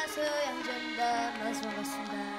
안녕하세요 양주입니다. 만나서 반갑습니다.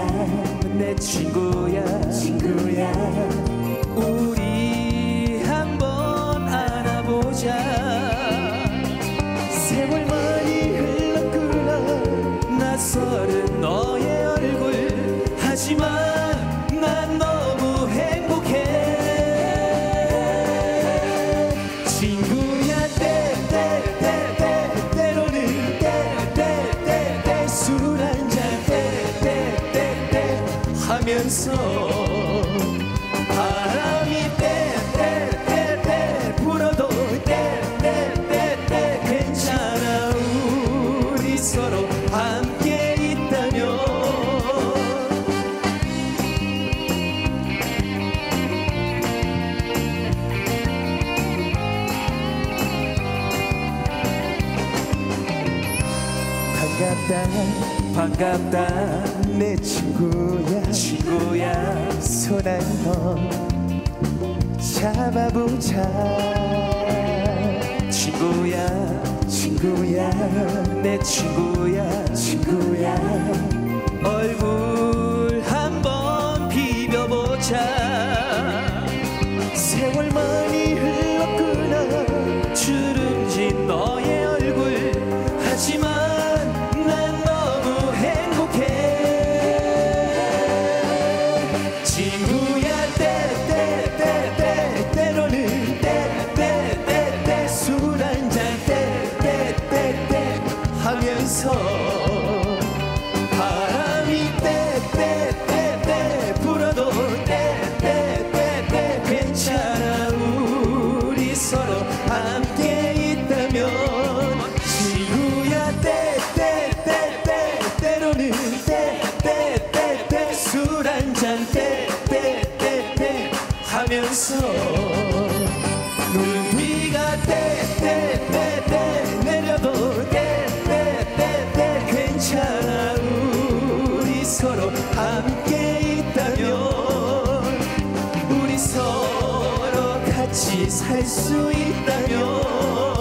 친구야. 내 친구야 친구야. 우리 반갑다. 내 친구야. 친구야. 손한번 잡아보자. 친구야. 친구야. 내 친구야. 친구야. 얼굴 할 수 있다면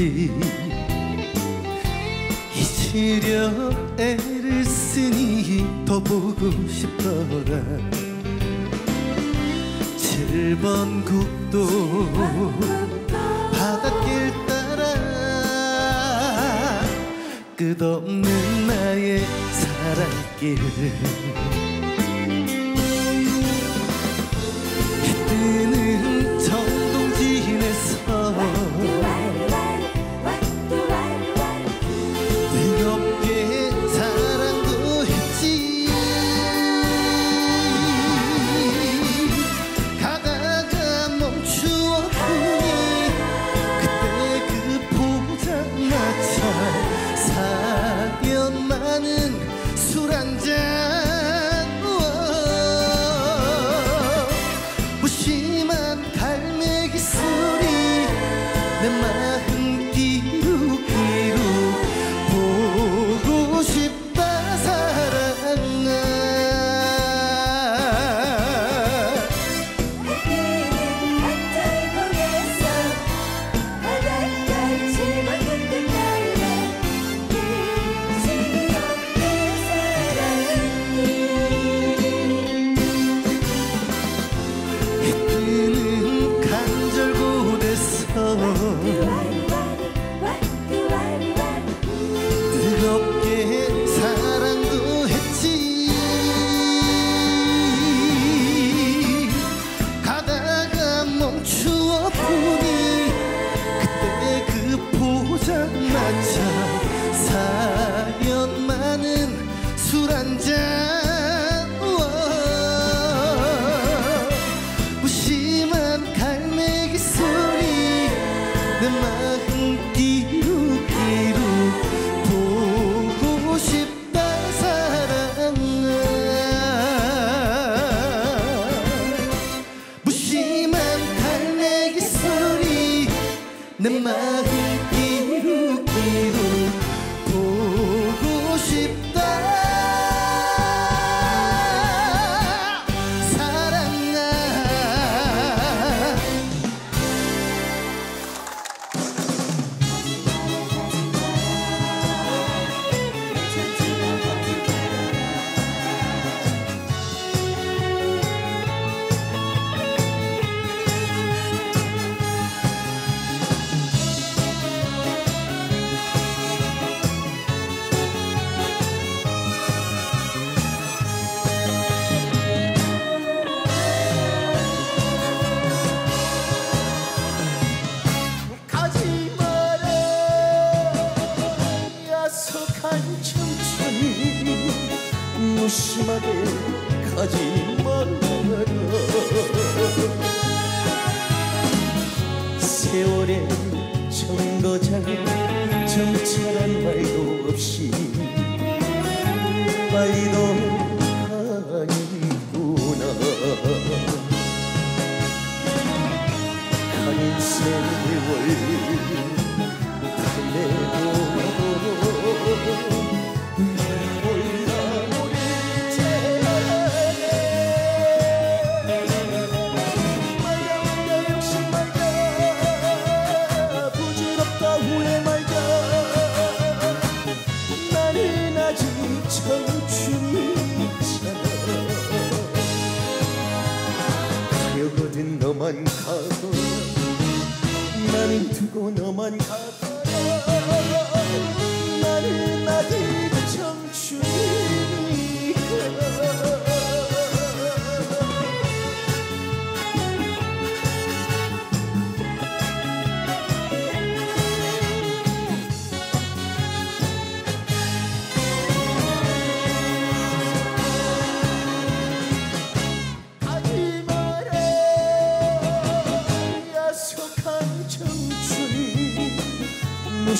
없이 잊으려 애를 쓰니 더 보고 싶더라. 7번 국도 바닷길 따라 끝없는 나의 사랑길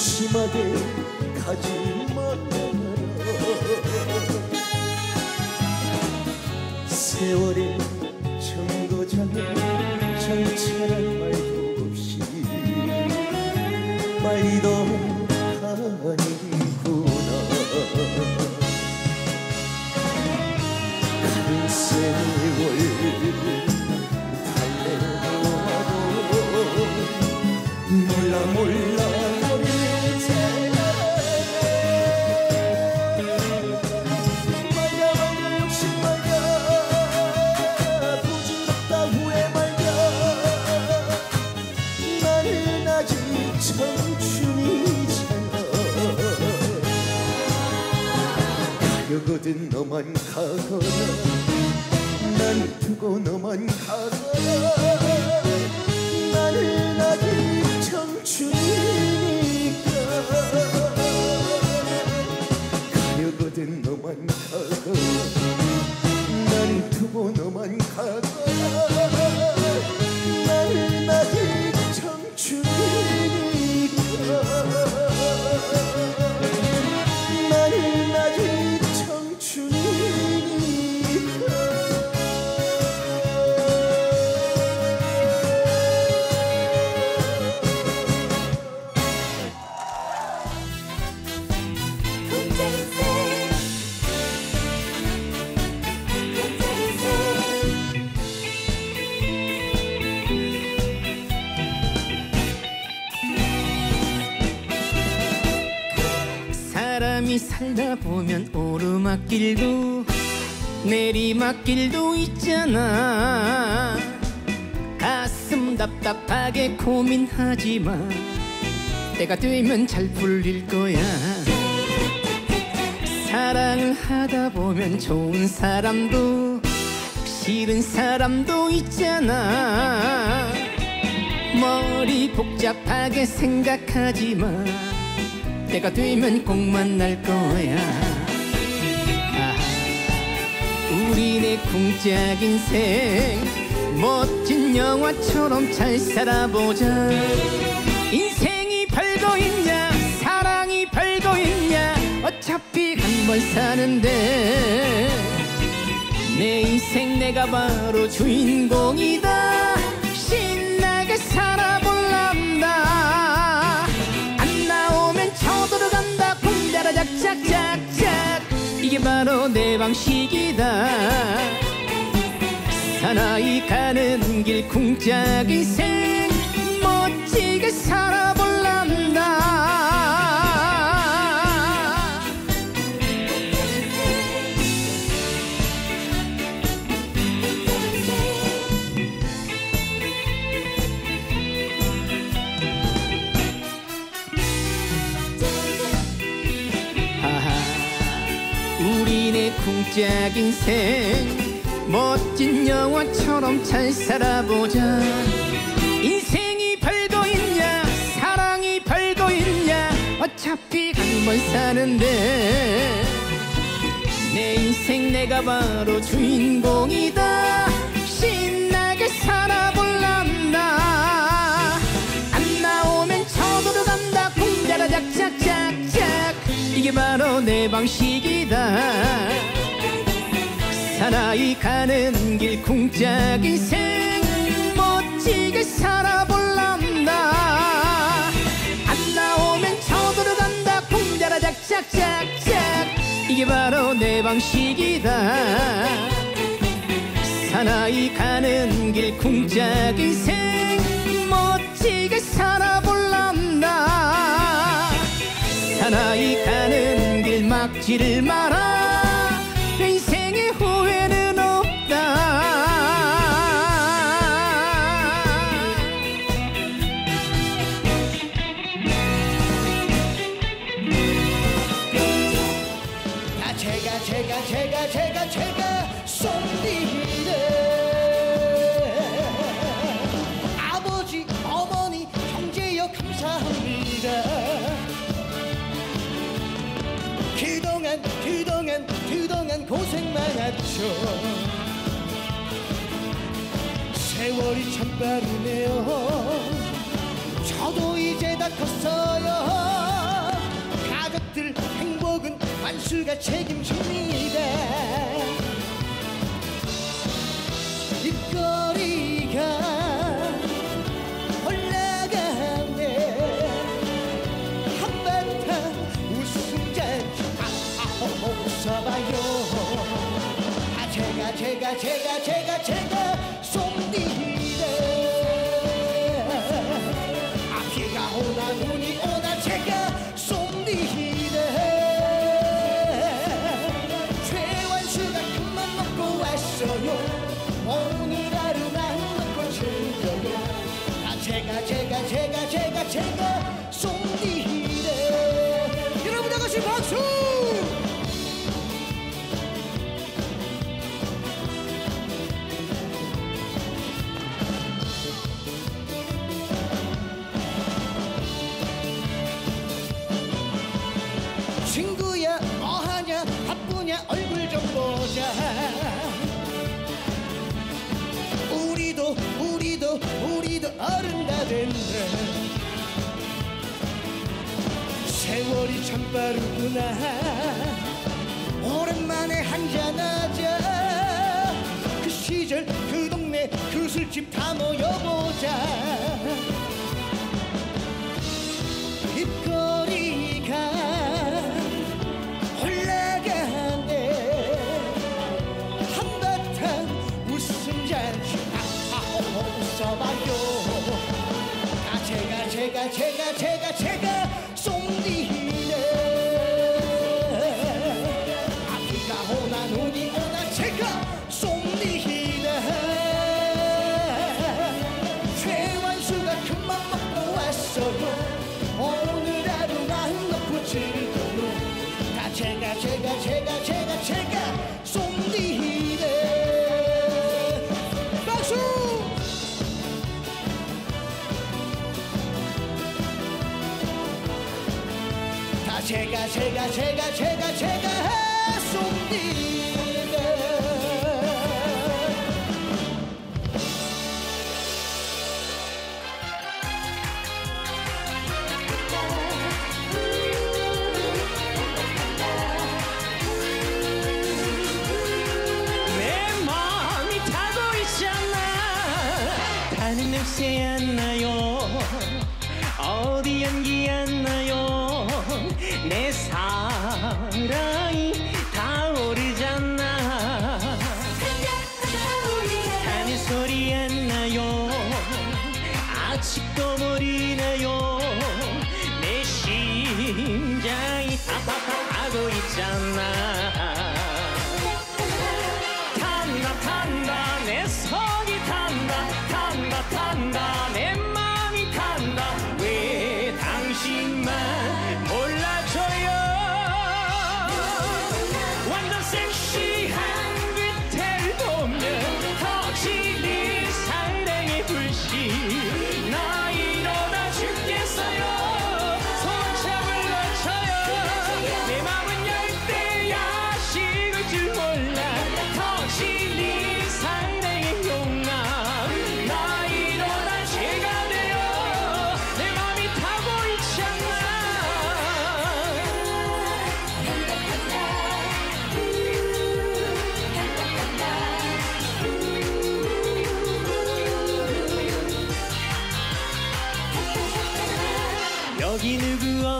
무심하 오르막길도 내리막길도 있잖아. 가슴 답답하게 고민하지마 때가 되면 잘 풀릴 거야. 사랑을 하다 보면 좋은 사람도 싫은 사람도 있잖아. 머리 복잡하게 생각하지마 때가 되면 꼭 만날 거야 우리네 쿵짝 인생 멋진 영화처럼 잘 살아보자. 인생이 별거 있냐 사랑이 별거 있냐 어차피 한 번 사는데. 내 인생 내가 바로 주인공이다 바로 내 방식이다. 사나이 가는 길 쿵짝 인생 멋지게 살아볼 쿵짝 인생 멋진 영화처럼 잘 살아보자 인생이 별거 있냐 사랑이 별거 있냐 어차피 한 번 사는데 내 인생 내가 바로 주인공이다 신나게 살아볼란다 안 나오면 쳐들어간다 공자라 작작작작 이게 바로 내 방식이다 사나이 가는 길 쿵짝 인생 멋지게 살아볼란다. 안 나오면 쳐들어간다. 공자라 작작작작. 이게 바로 내 방식이다. 사나이 가는 길 쿵짝 인생 멋지게 살아볼란다. 사나이 가는 길 막지를 마라 세월이 참 빠르네요. 저도 이제 다 컸어요. 가족들 행복은 만수가 책임집니다 제가 제가 제가 제가 쏨디래. 아 비가 오나 눈이 오나 제가 쏨디래. 최완수가 큰맘 먹고 왔어요. 오늘 하루 맘 먹고 즐겨요. 아 제가 제가 제가 제가 제가 빠르구나. 오랜만에 한잔하자. 그 시절 그 동네 그 술집 다 모여보자. 입거리가 홀라가네 한바탕 웃음잔 아아 웃어봐요. 아 제가 제가 제가 제가. 제가 제가 제가 제가 제가 쏨디히네. 박수! 다 제가 제가 제가 제가 제가 쏨디.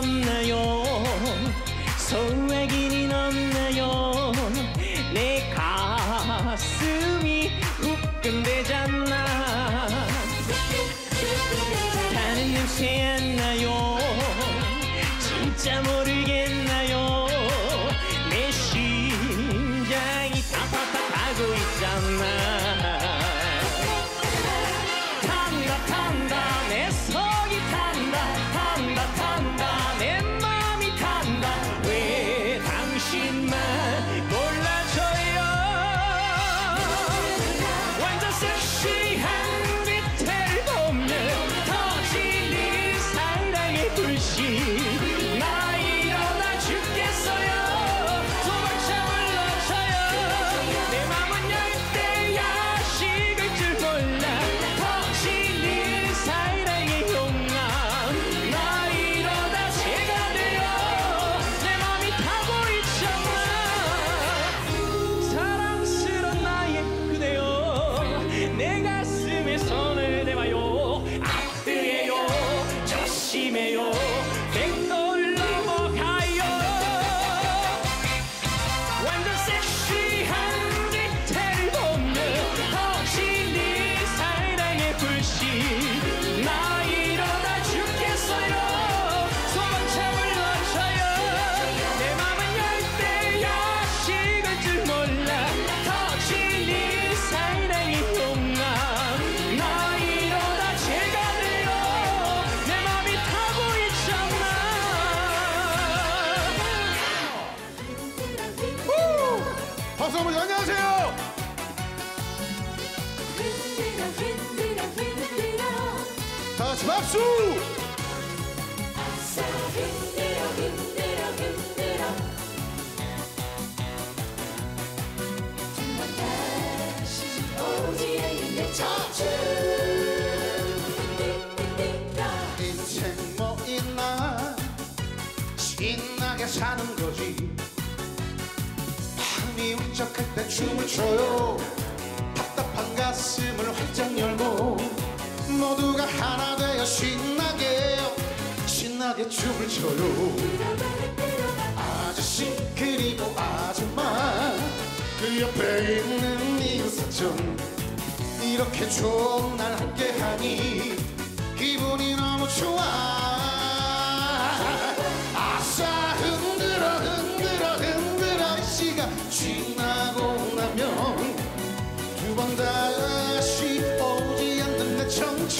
somnają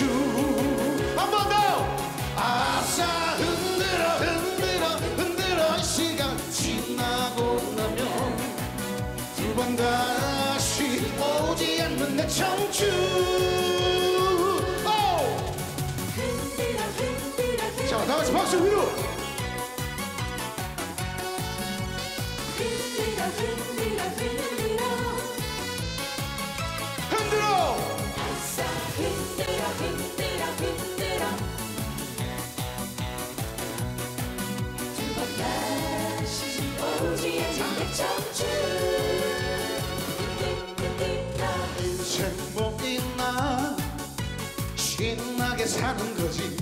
내 청춘 한번 더 아싸 흔들어 흔들어 흔들어 이 시간 지나고 나면 두 번 다시 오지 않는 내 청춘 오! 흔들어 흔들어 자, 다 같이 박수 위로! 흔들어 흔들어 흔들어 흔들어! 신나게 사는 거지.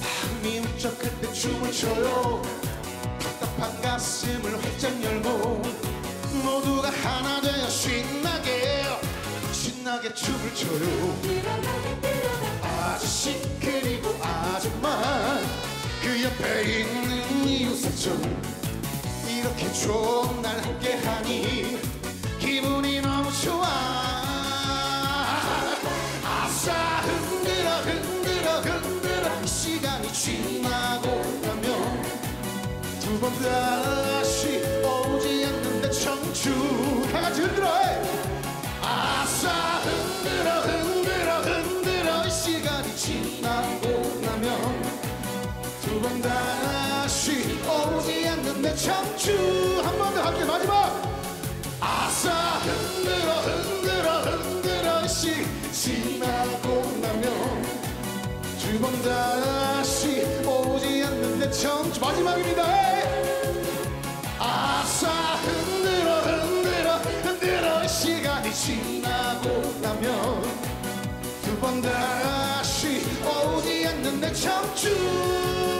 마음이 울적할 때 춤을 춰요. 답답한 가슴을 활짝 열고 모두가 하나 되어 신나게 신나게 춤을 춰요. 아저씨 그리고 아줌마 그 옆에 있는 이웃사촌 이렇게 좋은 날 함께하니 기분이 너무 좋아. 아싸 흔들어 흔들어 흔들어. 이 시간이 지나고 나면 두번 다시 내 청춘 한번더 함께 마지막! 아싸! 흔들어 흔들어 흔들어 이시 지나고 나면 두 번 다시 오지 않는 내 청춘 마지막입니다. 아싸! 흔들어 흔들어 흔들어 이 시간이 지나고 나면 두 번 다시 오지 않는 내 청춘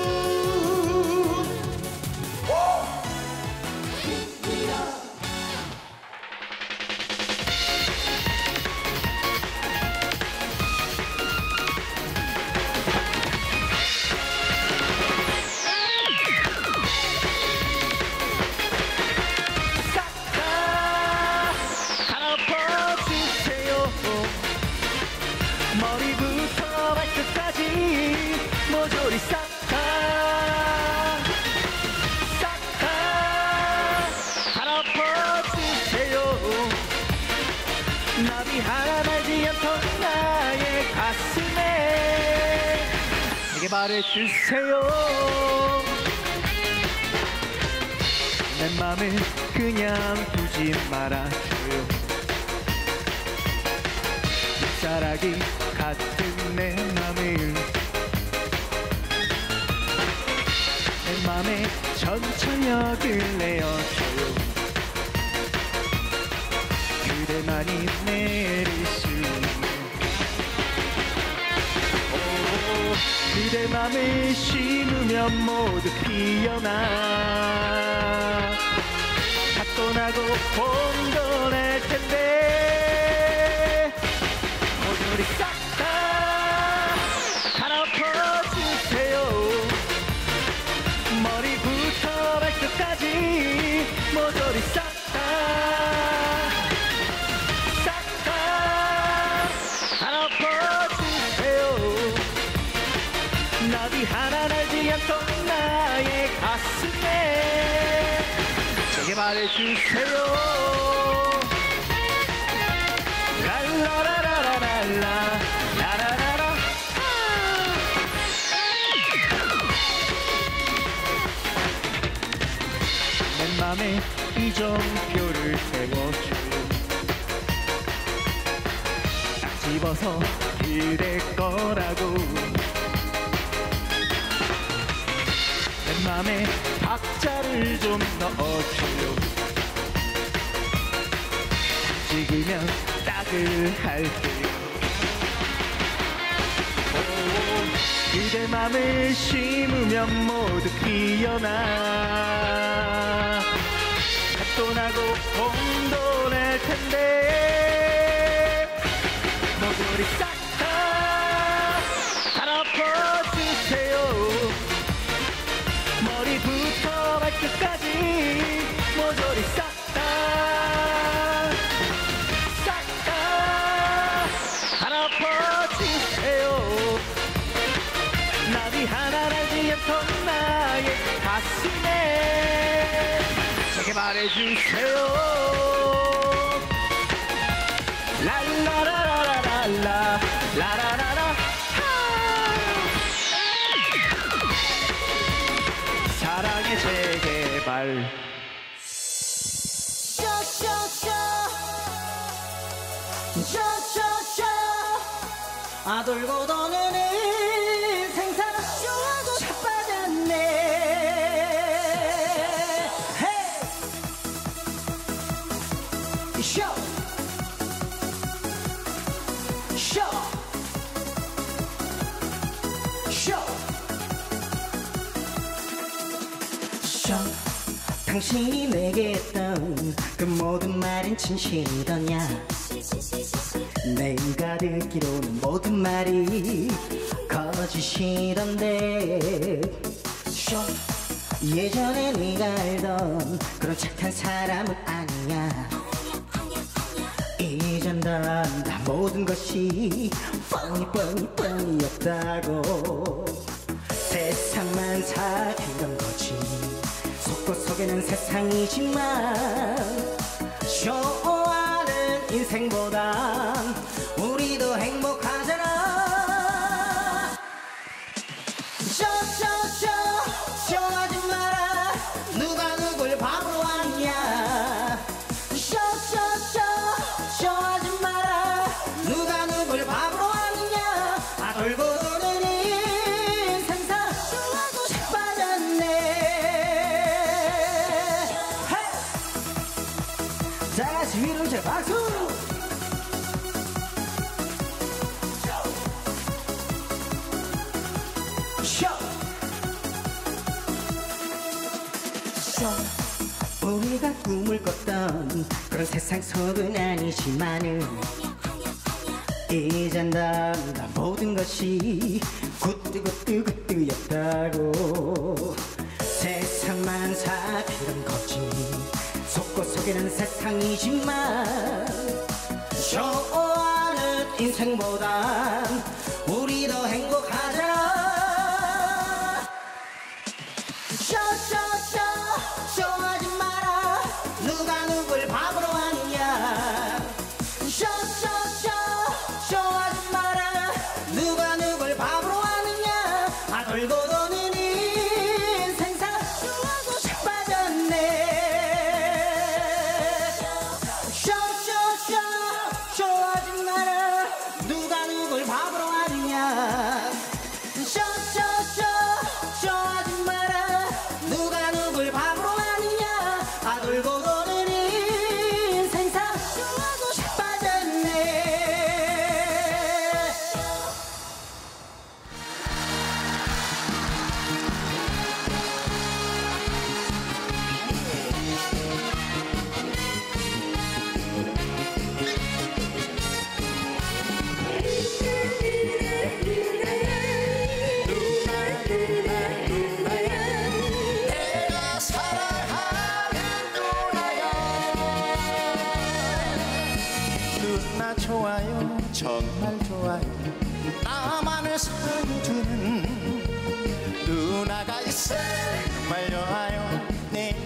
말해주세요. 내 맘을 그냥 두지 말아줘요. 잎사라기 같은 내 맘을. 내 맘에 전철역을 내어줘요. 그대만이 내 그대 맘에 심으면 모두 피어나. 다 떠나고 봉돌할 텐데. 모조리 싹다 갈아엎어주세요. 머리부터 발끝까지 모조리 싹 이정표를 세워줘. 딱 집어서 그대 거라고. 내 맘에 박자를 좀 넣어줘요 찍으면 딱을 할게요. 오, 그대 맘을 심으면 모두 피어나 밭도 나고 봄도 낼 텐데 모조리 싹다 갈아퍼주세요. 머리부터 발끝까지 모조리 싹 해주세요. 랄라라라라라. 라라라라. 하! 사랑의 재개발. 쇼쇼쇼 쇼쇼쇼 아 돌고 쇼! 당신이 내게 했던 그 모든 말은 진실이더냐? 내가 듣기로는 모든 말이 거짓이던데. 쇼! 예전에 네가 알던 그런 착한 사람은 아니야. 이젠 다 모든 것이 뻔히 뻔히 뻔이었다고. 세상만 사귀던 거지 속고 속에는 세상이지만 쇼하는 인생보다 세상 속은 아니지만은 이젠 다 모든 것이 굿뜨굿뜨굿뜨였다고. 세상만 사귀던 거지. 속고 속에는 세상이지만 쇼하는 인생보단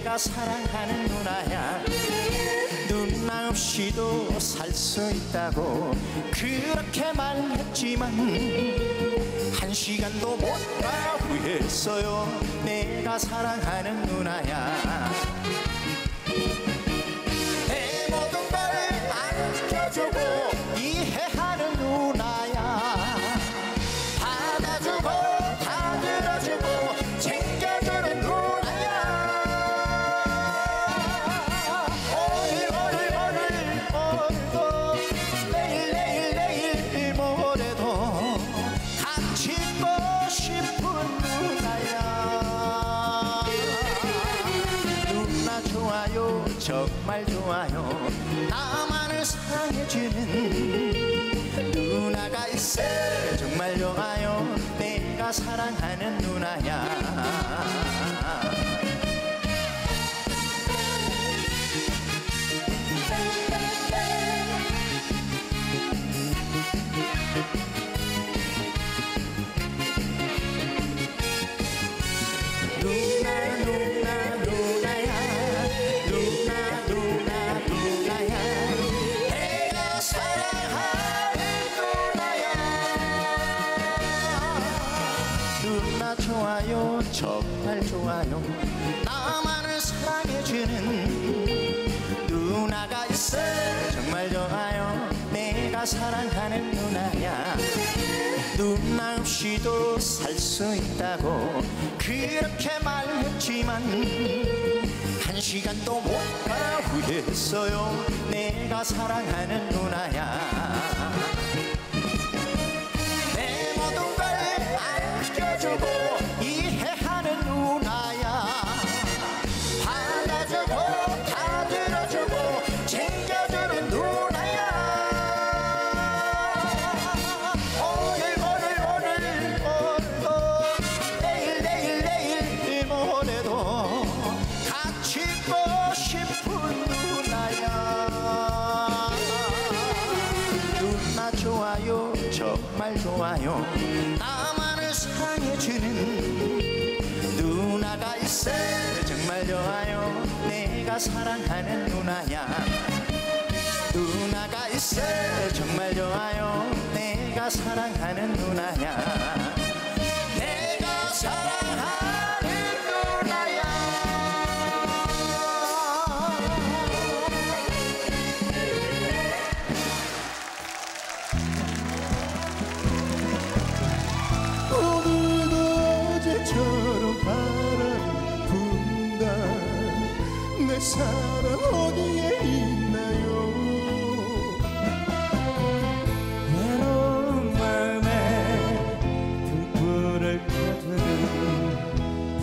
내가 사랑하는 누나야. 누나 없이도 살 수 있다고 그렇게 말했지만 한 시간도 못 가고 했어요. 내가 사랑하는 누나야. pasará 사랑하는 누나야. 누나 없이도 살 수 있다고 그렇게 말했지만 한 시간도 못 가후했어요? 내가 사랑하는 누나야. 사랑하는 누나야. 누나가 있어. 정말 좋아요. 내가 사랑하는 누나야. 사랑 어디에 있나요? 외로운 마음에 등불을 켜두는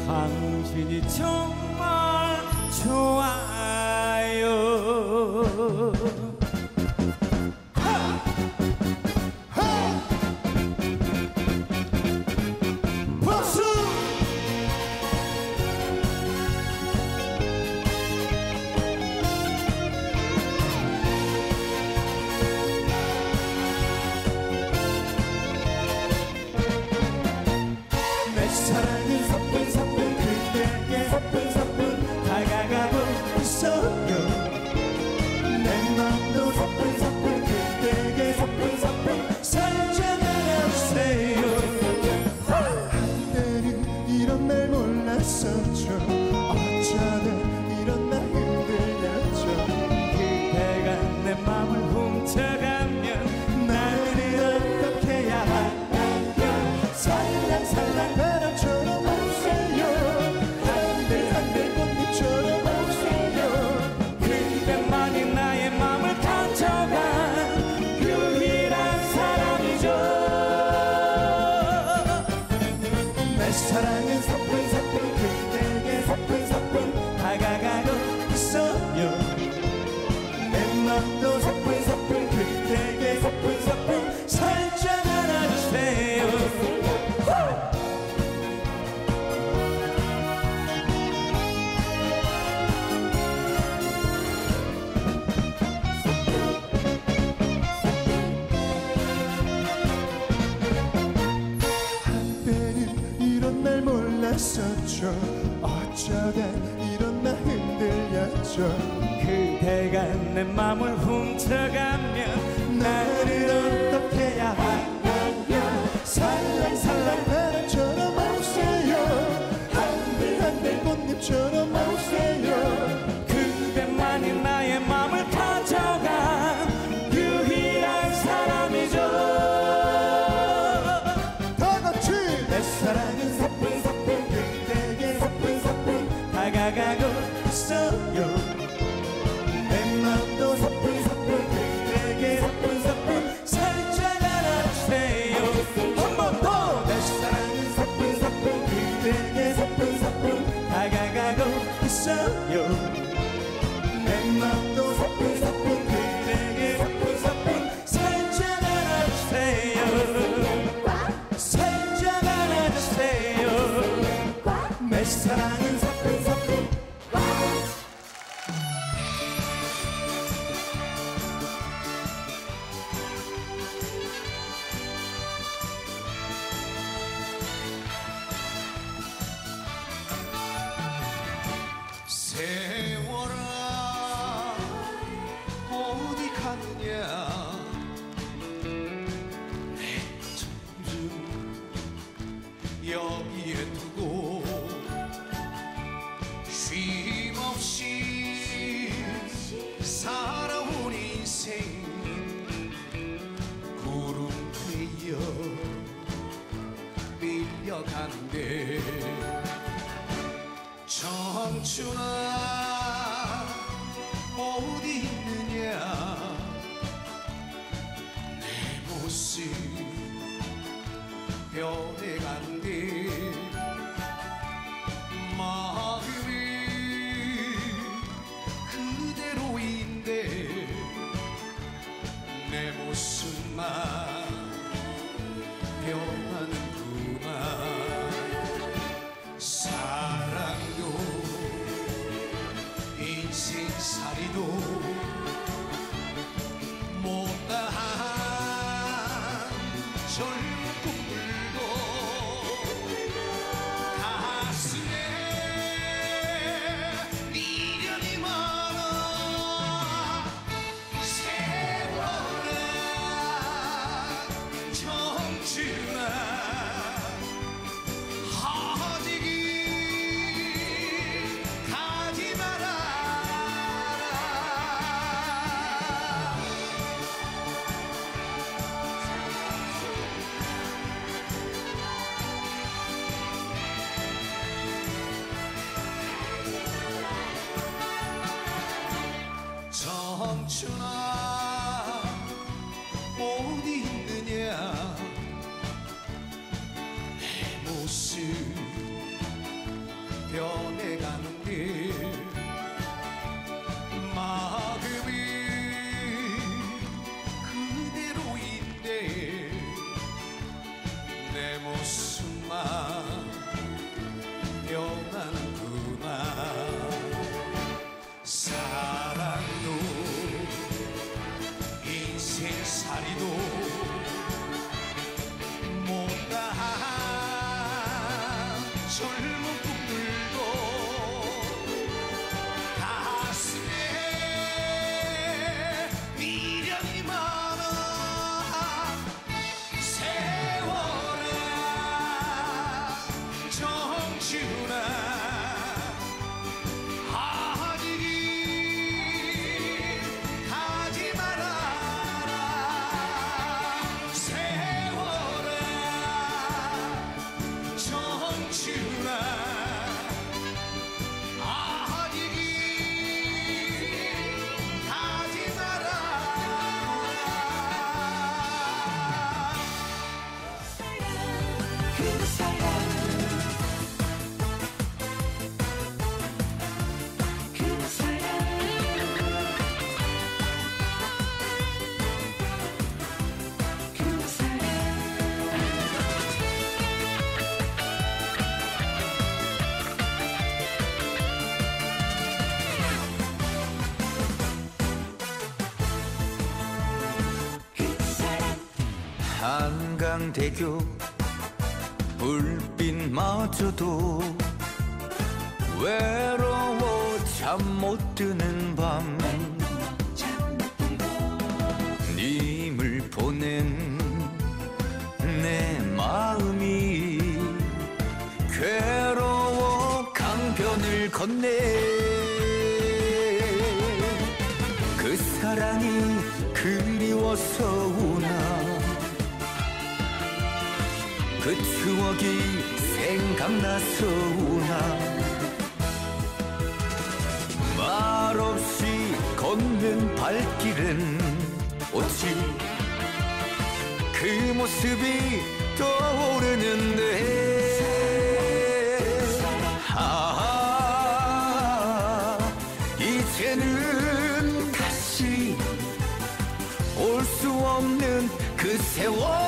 당신이 정말 좋아 또 사뿐사뿐 그대게 사뿐사뿐 살짝 안아주세요. 한때는 이런 날 몰랐었죠. 어쩌다 알려줘. 그대가 내 맘을 훔쳐가면 나를 어떻게 해야 하나요 살랑살랑 바람처럼 오세요. 한들한들 꽃잎처럼 오세요. Please 한강대교. 불빛마저도 외로워 잠 못 드는 걷는 발길은 오직 그 모습이 떠오르는데. 아 이제는 다시 올 수 없는 그 세월.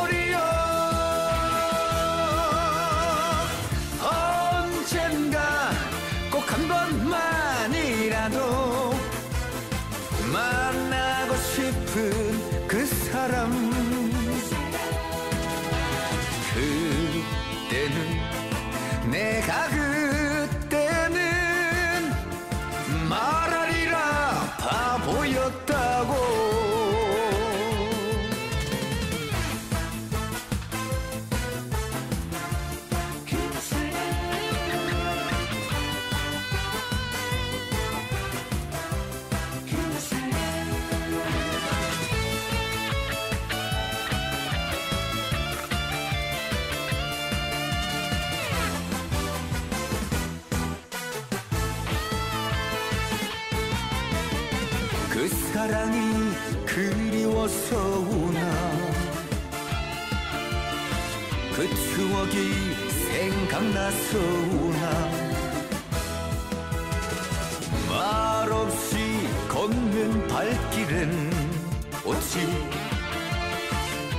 서운함 말없이 걷는 발길은 오직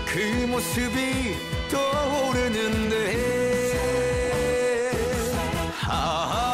그 모습이 떠오르는데. 하하.